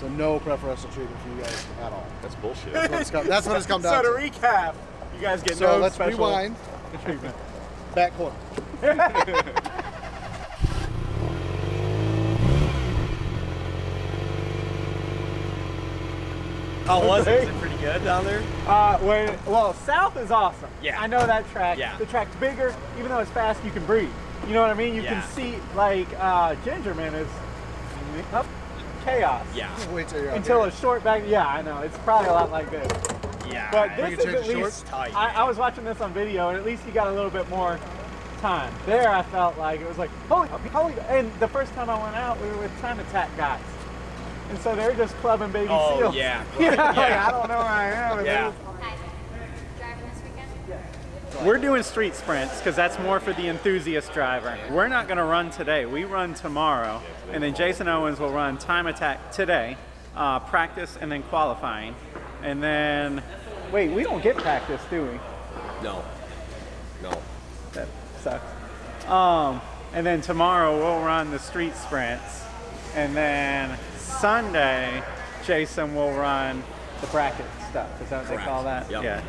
So no preferential treatment for you guys at all. That's bullshit. That's what it's come, that's what it's come down so to. to recap, you guys get So no let's special rewind. treatment. Back corner. How was it? Is it pretty good down there? Uh, when, well, south is awesome. Yeah. I know that track. Yeah. The track's bigger, even though it's fast, you can breathe. You know what I mean? You Yeah. can see, like, uh, Gingerman is up chaos. Yeah. Wait till you're Until there. a short back, yeah, I know. It's probably a lot like this. Yeah. But this is at least. Tight, I, I was watching this on video, and at least you got a little bit more time. There, I felt like it was like, holy, holy. And the first time I went out, we were with time attack guys. And so they're just clubbing baby Oh, seals. yeah. You know, like, Yeah. I don't know where I am. Yeah. they're just- Hi. Driving this weekend? We're doing street sprints because that's more for the enthusiast driver. We're not going to run today. We run tomorrow, and then Jason Owens will run time attack today, uh, practice, and then qualifying, and then wait, we don't get practice, do we? No. No. That sucks. Um, and then tomorrow we'll run the street sprints, and then Sunday Jason will run the bracket stuff. Is that what they call that? Yep. Yeah.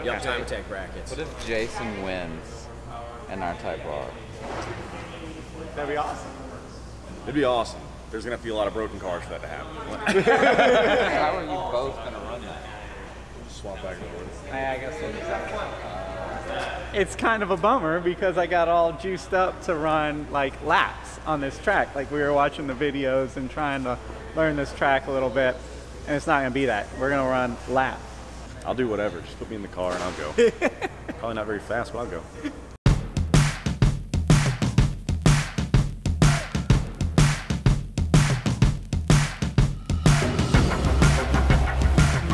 Yup, time attack brackets. What if Jason wins in our type R? That'd be awesome. It'd be awesome. There's gonna have to be a lot of broken cars for that to happen. How are you both gonna run that? Swap back and forth. I guess uh, it's kind of a bummer because I got all juiced up to run like laps on this track. Like we were watching the videos and trying to learn this track a little bit, and it's not gonna be that. We're gonna run laps. I'll do whatever. Just put me in the car and I'll go. Probably not very fast, but I'll go.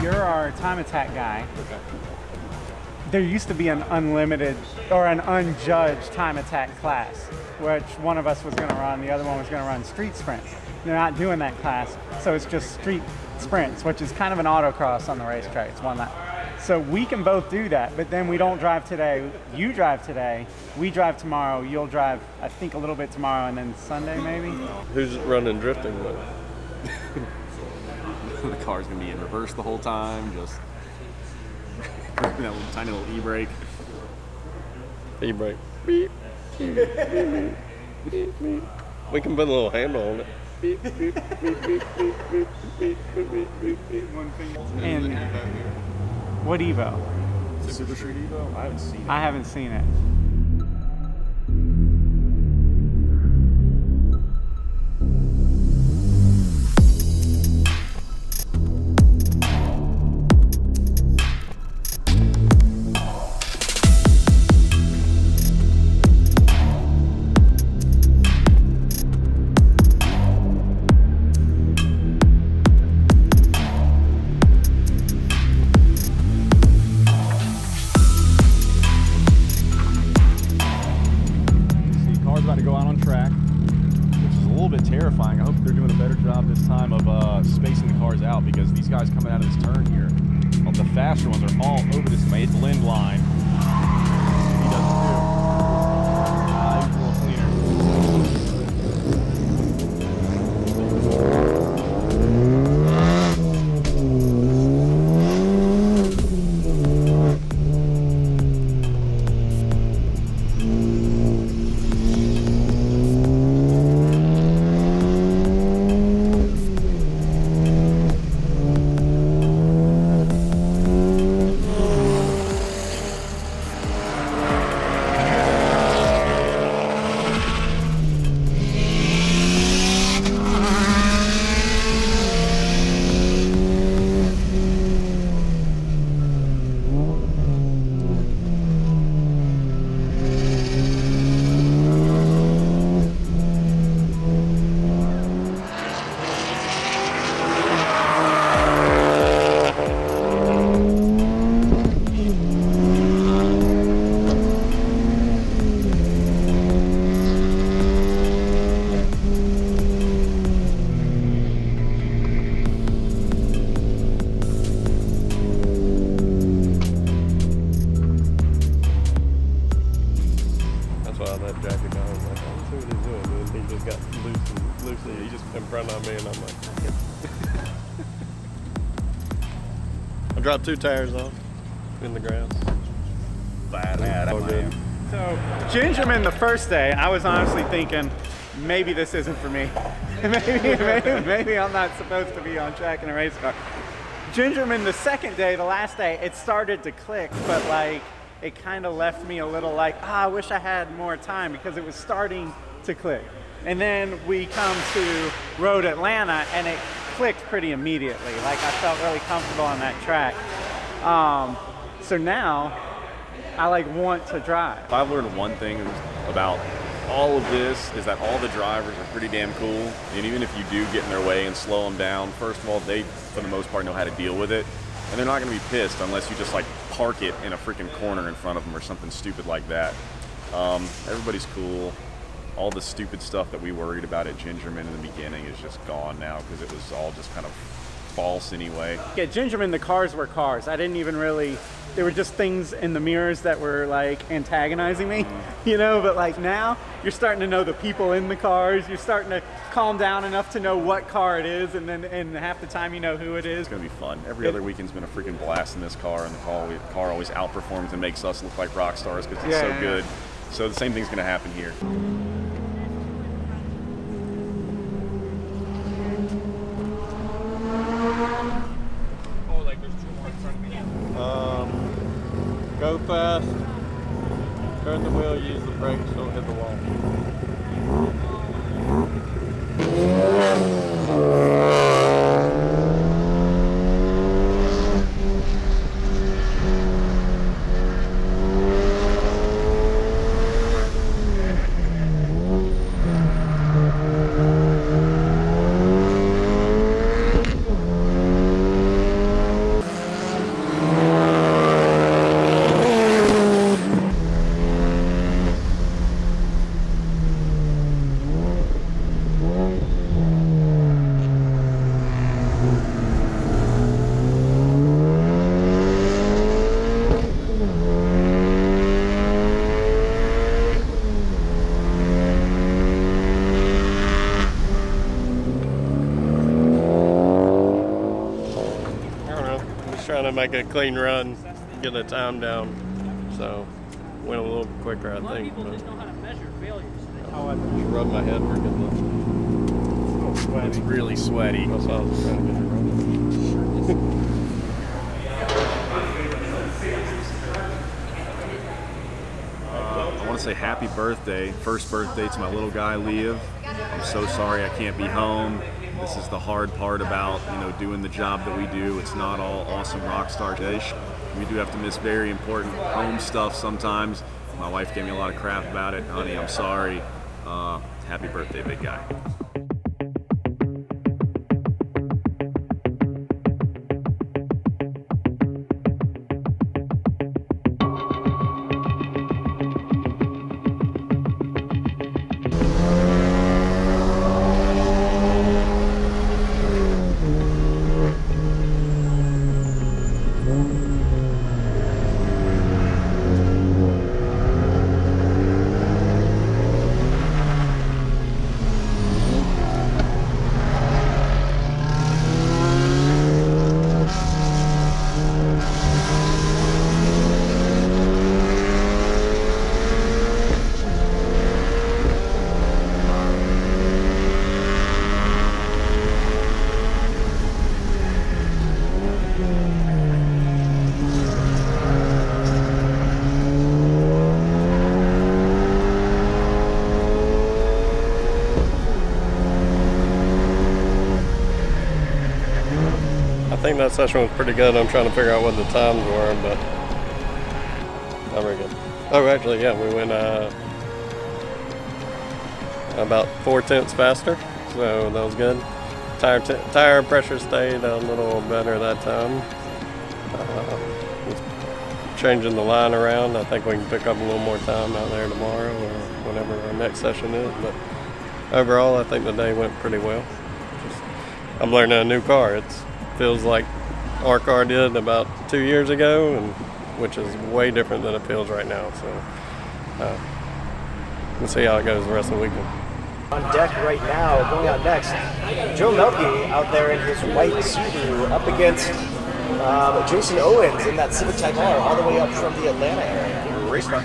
You're our time attack guy. There used to be an unlimited or an unjudged time attack class, which one of us was going to run, the other one was going to run street sprints. They're not doing that class, so it's just street sprints, which is kind of an autocross on the racetrack. It's one that. So we can both do that, but then we don't drive today. You drive today, we drive tomorrow. You'll drive, I think, a little bit tomorrow, and then Sunday maybe. Who's running drifting with? the car's gonna be in reverse the whole time. Just that little tiny little e-brake. E-brake. Beep. Beep, beep, beep, beep, beep. We can put a little handle on it. Beep, beep, beep, beep, beep, beep, beep, beep, beep, beep, beep. And what Evo? Super Street Evo? I haven't seen it. I haven't seen it. Cars out because these guys coming out of this turn here, well, the faster ones are all over this made Lynn line. Dropped two tires off in the grass. Bad, bad. All good. So, Gingerman, the first day, I was honestly thinking, maybe this isn't for me. maybe, maybe, maybe I'm not supposed to be on track in a race car. Gingerman, the second day, the last day, it started to click, but like, it kind of left me a little like, ah, I wish I had more time because it was starting to click. And then we come to Road Atlanta, and it clicked pretty immediately. Like, I felt really comfortable on that track. Um, so now, I like want to drive. If I've learned one thing about all of this is that all the drivers are pretty damn cool. And even if you do get in their way and slow them down, first of all, they, for the most part, know how to deal with it. And they're not going to be pissed unless you just like park it in a freaking corner in front of them or something stupid like that. Um, everybody's cool. All the stupid stuff that we worried about at Gingerman in the beginning is just gone now because it was all just kind of false anyway. At Gingerman, the cars were cars. I didn't even really. There were just things in the mirrors that were like antagonizing me, you know. But like now, you're starting to know the people in the cars. You're starting to calm down enough to know what car it is, and then and half the time you know who it is. It's gonna be fun. Every other weekend's been a freaking blast in this car, and the car, the car always outperforms and makes us look like rock stars because it's Yeah, so yeah, good. So the same thing's gonna happen here. Oh, like there's two more in front of me. Um, go fast, turn the wheel, use the brakes, don't hit the wall. I don't know. I'm just trying to make a clean run, get the time down. So went a little quicker, I think. But know how to measure failures. just rub my head for a good look. It's really sweaty. That's why I was trying to get it running. Want to say happy birthday, first birthday to my little guy Liev. I'm so sorry I can't be home. This is the hard part about you know doing the job that we do. It's not all awesome rock star dish. We do have to miss very important home stuff sometimes. My wife gave me a lot of crap about it, honey. I'm sorry. Uh, happy birthday, big guy. I think that session was pretty good. I'm trying to figure out what the times were, but not very good. Oh, actually, yeah, we went uh, about four tenths faster, so that was good. Tire tire pressure stayed a little better that time. Uh, changing the line around. I think we can pick up a little more time out there tomorrow or whenever our next session is. But overall, I think the day went pretty well. Just, I'm learning a new car. It feels like our car did about two years ago, and which is way different than it feels right now. So uh, we'll see how it goes the rest of the weekend. On deck right now, going out next, Joe Melke out there in his white Subaru up against Um, Jason Owens in that Civic Type R all the way up from the Atlanta area. Race car.